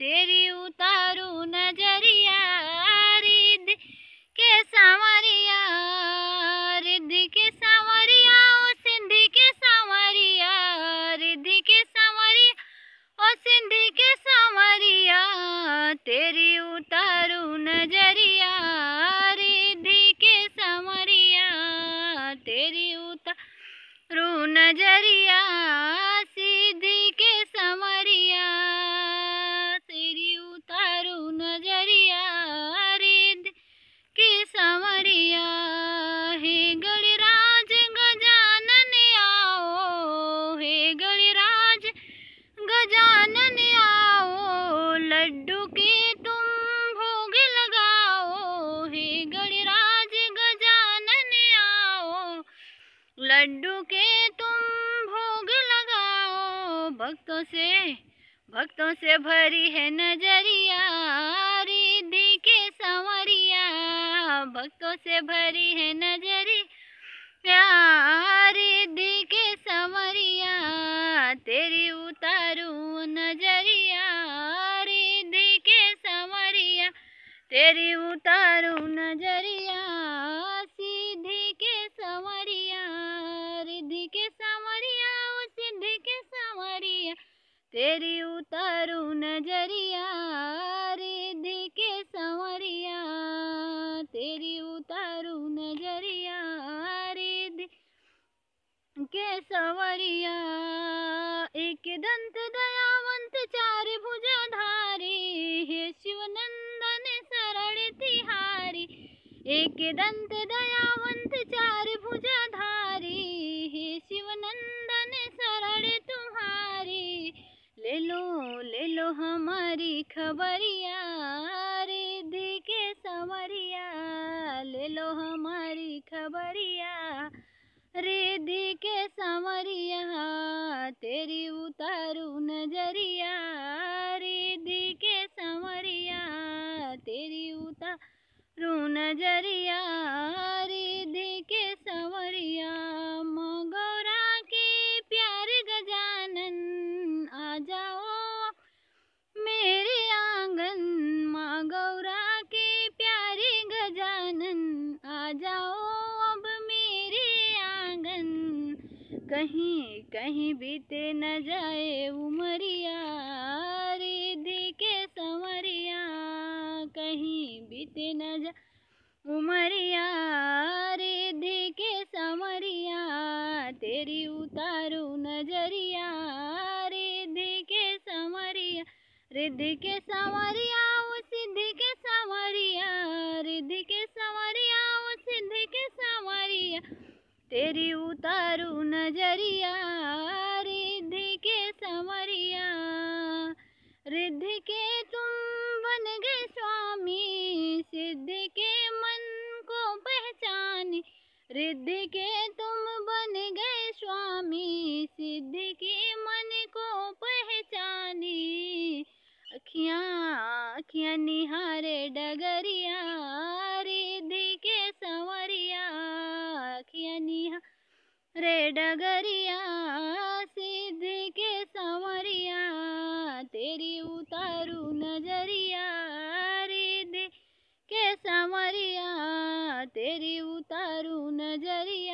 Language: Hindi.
तेरी उतारू नज़रिया रिद्धि के सांवरिया रिद्धि के सांवरिया, ओ सिंधी के सांवरिया रिद्धि के सांवरिया, ओ सिंधी के सांवरिया। तेरी उतारू नज़रिया रिद्धि के सांवरिया, तेरी उतारू नज़रिया लड्डू के तुम भोग लगाओ। भक्तों से भक्तों से भरी है नज़रिया, रिद्धि के संवरिया। भक्तों से भरी है नज़रिया, रिद्धि के संवरिया। तेरी उतारू नज़रिया, रिद्धि के संवरिया। तेरी उतारू नज़रिया। तेरी उतारू नज़रिया, रिद्धि के संवरिया। तेरी उतारू नज़रिया, रिद्धि के संवरिया। एक दंत दयावंत चार भुजधारी हे शिवनंदन सरल तिहारी। एक दंत दयावंत चार भुजधारी ले, लो ले हमारी खबरिया रिद्धि के संवरिया। ले लो हमारी खबरिया रिद्धि के संवरिया। तेरी उतारू नज़रिया रिद्धि के संवरिया। तेरी उतारू नज़रिया रिद्धि के संवरिया। कहीं कहीं बीते न जाए उमरिया रिद्धि के संवरिया कहीं बीते न जाए उमरिया रिद्धि के संवरिया तेरी उतारू नज़रिया रिद्धि के संवरिया रिद्धि के संवरिया तेरी उतारू नज़रिया, रिद्धि के समरिया। रिद्धि के तुम बन गए स्वामी, सिद्धि के मन को पहचानी। रिद्धि के तुम बन गए स्वामी, सिद्धि के मन को पहचानी। अखियाँ अखियाँ निहारे डगरिया डगरिया सिद्ध के संवरिया तेरी उतारू नज़रिया रिद के संवरिया तेरी उतारू नज़रिया।